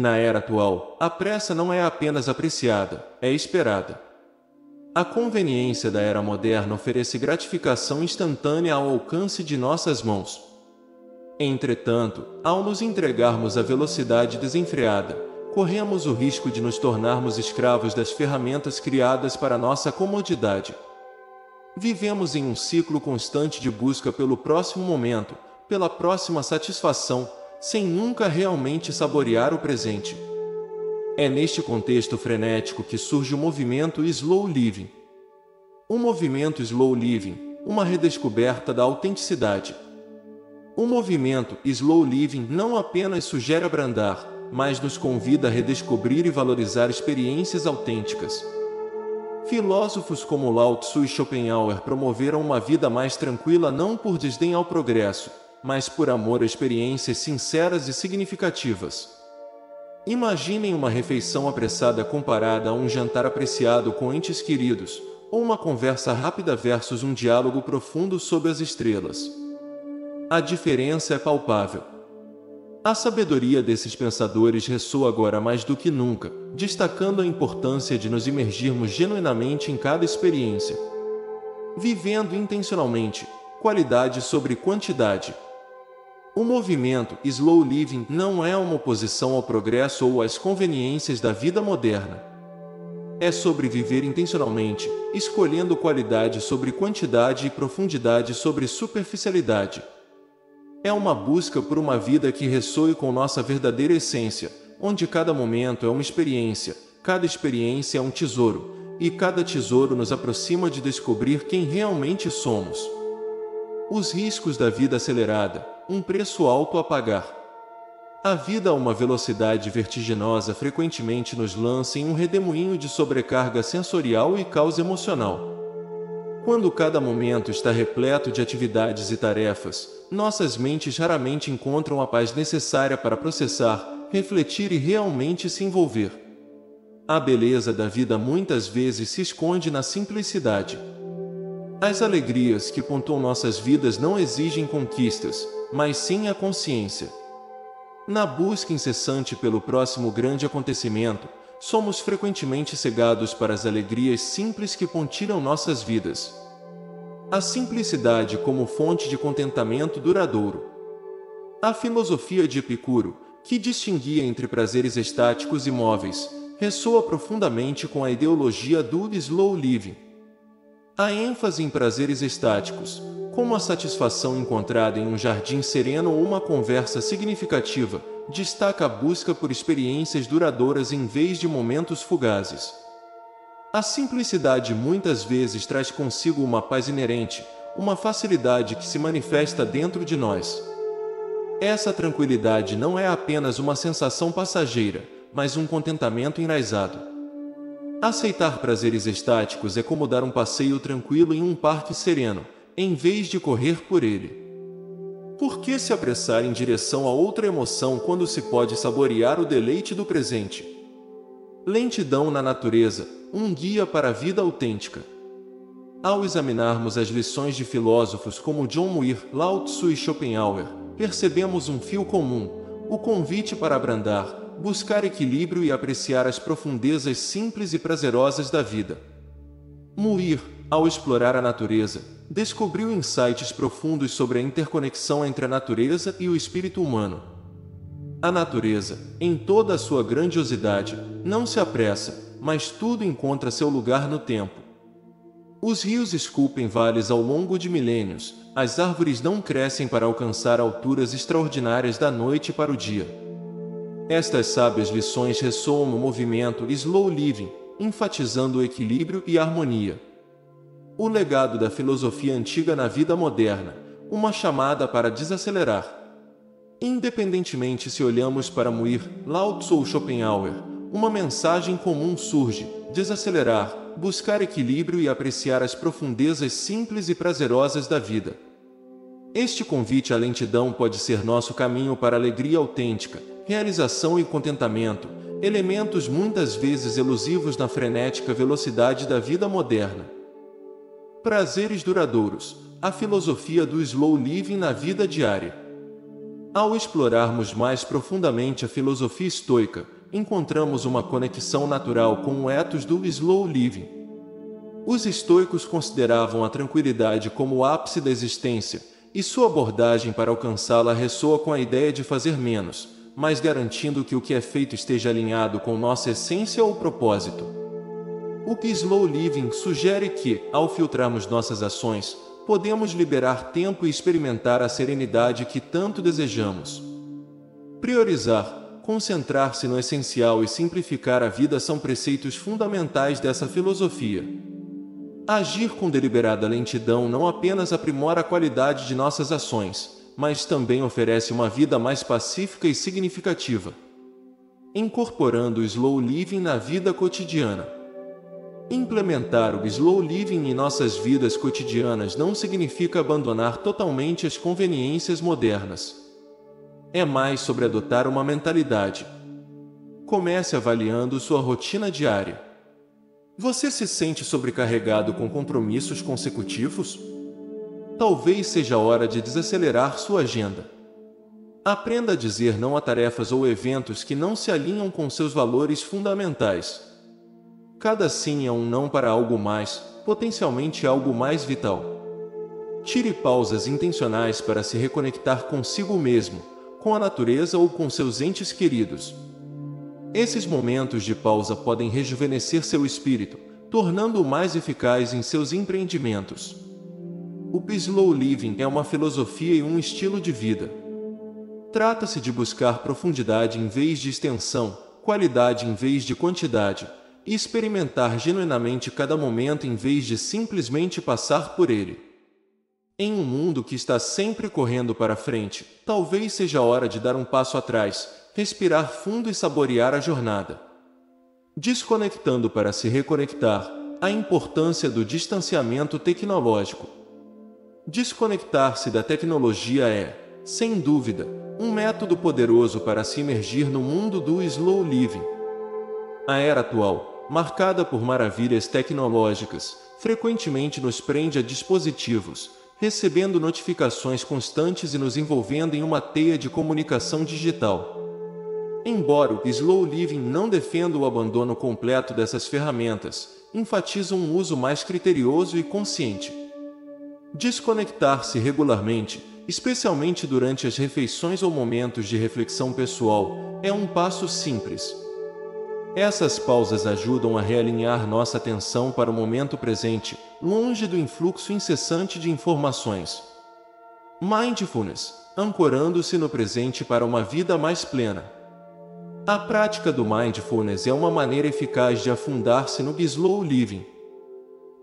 Na era atual, a pressa não é apenas apreciada, é esperada. A conveniência da era moderna oferece gratificação instantânea ao alcance de nossas mãos. Entretanto, ao nos entregarmos à velocidade desenfreada, corremos o risco de nos tornarmos escravos das ferramentas criadas para nossa comodidade. Vivemos em um ciclo constante de busca pelo próximo momento, pela próxima satisfação, sem nunca realmente saborear o presente. É neste contexto frenético que surge o movimento Slow Living. O movimento Slow Living, uma redescoberta da autenticidade o movimento Slow Living não apenas sugere abrandar, mas nos convida a redescobrir e valorizar experiências autênticas. Filósofos como Lao Tzu e Schopenhauer promoveram uma vida mais tranquila não por desdém ao progresso, mas por amor a experiências sinceras e significativas. Imaginem uma refeição apressada comparada a um jantar apreciado com entes queridos, ou uma conversa rápida versus um diálogo profundo sob as estrelas. A diferença é palpável. A sabedoria desses pensadores ressoa agora mais do que nunca, destacando a importância de nos imergirmos genuinamente em cada experiência. Vivendo intencionalmente, qualidade sobre quantidade. O movimento Slow Living não é uma oposição ao progresso ou às conveniências da vida moderna. É sobre viver intencionalmente, escolhendo qualidade sobre quantidade e profundidade sobre superficialidade. É uma busca por uma vida que ressoe com nossa verdadeira essência, onde cada momento é uma experiência, cada experiência é um tesouro, e cada tesouro nos aproxima de descobrir quem realmente somos. Os riscos da vida acelerada, um preço alto a pagar. A vida a uma velocidade vertiginosa frequentemente nos lança em um redemoinho de sobrecarga sensorial e caos emocional. Quando cada momento está repleto de atividades e tarefas, nossas mentes raramente encontram a paz necessária para processar, refletir e realmente se envolver. A beleza da vida muitas vezes se esconde na simplicidade. As alegrias que pontuam nossas vidas não exigem conquistas, mas sim a consciência. Na busca incessante pelo próximo grande acontecimento, somos frequentemente cegados para as alegrias simples que pontilham nossas vidas. A simplicidade como fonte de contentamento duradouro. A filosofia de Epicuro, que distinguia entre prazeres estáticos e móveis, ressoa profundamente com a ideologia do slow living. A ênfase em prazeres estáticos, como a satisfação encontrada em um jardim sereno ou uma conversa significativa, destaca a busca por experiências duradouras em vez de momentos fugazes. A simplicidade muitas vezes traz consigo uma paz inerente, uma facilidade que se manifesta dentro de nós. Essa tranquilidade não é apenas uma sensação passageira, mas um contentamento enraizado. Aceitar prazeres estáticos é como dar um passeio tranquilo em um parque sereno, em vez de correr por ele. Por que se apressar em direção a outra emoção quando se pode saborear o deleite do presente? Lentidão na natureza, um guia para a vida autêntica. Ao examinarmos as lições de filósofos como John Muir, Lao Tzu e Schopenhauer, percebemos um fio comum, o convite para abrandar, buscar equilíbrio e apreciar as profundezas simples e prazerosas da vida. Muir, ao explorar a natureza, descobriu insights profundos sobre a interconexão entre a natureza e o espírito humano. A natureza, em toda a sua grandiosidade, não se apressa, mas tudo encontra seu lugar no tempo. Os rios esculpem vales ao longo de milênios, as árvores não crescem para alcançar alturas extraordinárias da noite para o dia. Estas sábias lições ressoam no movimento Slow Living, enfatizando o equilíbrio e a harmonia o legado da filosofia antiga na vida moderna, uma chamada para desacelerar. Independentemente se olhamos para Muir, Lao Tzu ou Schopenhauer, uma mensagem comum surge: desacelerar, buscar equilíbrio e apreciar as profundezas simples e prazerosas da vida. Este convite à lentidão pode ser nosso caminho para alegria autêntica, realização e contentamento, elementos muitas vezes elusivos na frenética velocidade da vida moderna. Prazeres duradouros. A filosofia do slow living na vida diária. Ao explorarmos mais profundamente a filosofia estoica, encontramos uma conexão natural com o ethos do slow living. Os estoicos consideravam a tranquilidade como o ápice da existência, e sua abordagem para alcançá-la ressoa com a ideia de fazer menos, mas garantindo que o que é feito esteja alinhado com nossa essência ou propósito. O que Slow Living sugere que, ao filtrarmos nossas ações, podemos liberar tempo e experimentar a serenidade que tanto desejamos. Priorizar, concentrar-se no essencial e simplificar a vida são preceitos fundamentais dessa filosofia. Agir com deliberada lentidão não apenas aprimora a qualidade de nossas ações, mas também oferece uma vida mais pacífica e significativa. Incorporando o slow living na vida cotidiana. Implementar o slow living em nossas vidas cotidianas não significa abandonar totalmente as conveniências modernas. É mais sobre adotar uma mentalidade. Comece avaliando sua rotina diária. Você se sente sobrecarregado com compromissos consecutivos? Talvez seja hora de desacelerar sua agenda. Aprenda a dizer não a tarefas ou eventos que não se alinham com seus valores fundamentais. Cada sim é um não para algo mais, potencialmente algo mais vital. Tire pausas intencionais para se reconectar consigo mesmo, com a natureza ou com seus entes queridos. Esses momentos de pausa podem rejuvenescer seu espírito, tornando-o mais eficaz em seus empreendimentos. O Slow Living é uma filosofia e um estilo de vida. Trata-se de buscar profundidade em vez de extensão, qualidade em vez de quantidade, e experimentar genuinamente cada momento em vez de simplesmente passar por ele. Em um mundo que está sempre correndo para frente, talvez seja hora de dar um passo atrás, respirar fundo e saborear a jornada. Desconectando para se reconectar, a importância do distanciamento tecnológico. Desconectar-se da tecnologia é, sem dúvida, um método poderoso para se imergir no mundo do slow living. A era atual, marcada por maravilhas tecnológicas, frequentemente nos prende a dispositivos, recebendo notificações constantes e nos envolvendo em uma teia de comunicação digital. Embora o slow living não defenda o abandono completo dessas ferramentas, enfatiza um uso mais criterioso e consciente. Desconectar-se regularmente, especialmente durante as refeições ou momentos de reflexão pessoal, é um passo simples. Essas pausas ajudam a realinhar nossa atenção para o momento presente, longe do influxo incessante de informações. Mindfulness ancorando-se no presente para uma vida mais plena. A prática do mindfulness é uma maneira eficaz de afundar-se no slow living.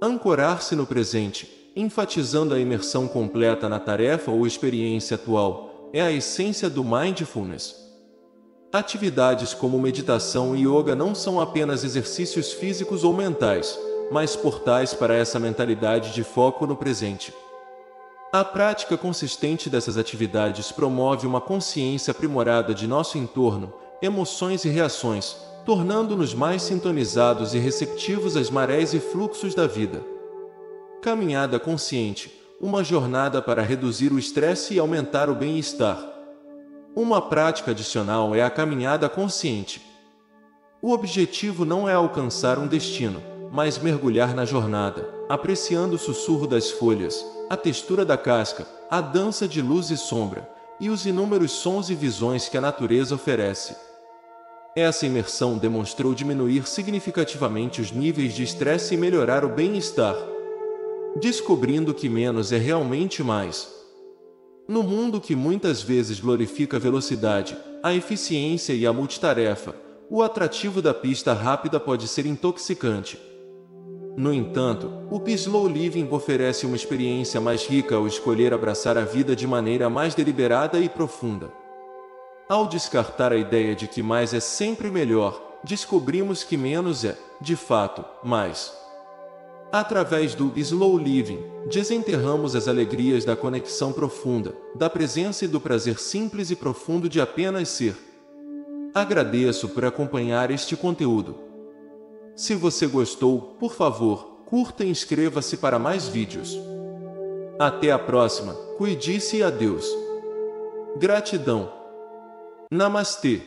Ancorar-se no presente, enfatizando a imersão completa na tarefa ou experiência atual, é a essência do mindfulness. Atividades como meditação e yoga não são apenas exercícios físicos ou mentais, mas portais para essa mentalidade de foco no presente. A prática consistente dessas atividades promove uma consciência aprimorada de nosso entorno, emoções e reações, tornando-nos mais sintonizados e receptivos às marés e fluxos da vida. Caminhada consciente, uma jornada para reduzir o estresse e aumentar o bem-estar. Uma prática adicional é a caminhada consciente. O objetivo não é alcançar um destino, mas mergulhar na jornada, apreciando o sussurro das folhas, a textura da casca, a dança de luz e sombra, e os inúmeros sons e visões que a natureza oferece. Essa imersão demonstrou diminuir significativamente os níveis de estresse e melhorar o bem-estar descobrindo que menos é realmente mais. No mundo que muitas vezes glorifica a velocidade, a eficiência e a multitarefa, o atrativo da pista rápida pode ser intoxicante. No entanto, o Slow Living oferece uma experiência mais rica ao escolher abraçar a vida de maneira mais deliberada e profunda. Ao descartar a ideia de que mais é sempre melhor, descobrimos que menos é, de fato, mais. Através do slow living, desenterramos as alegrias da conexão profunda, da presença e do prazer simples e profundo de apenas ser. Agradeço por acompanhar este conteúdo. Se você gostou, por favor, curta e inscreva-se para mais vídeos. Até a próxima, cuide-se e adeus. Gratidão. Namastê.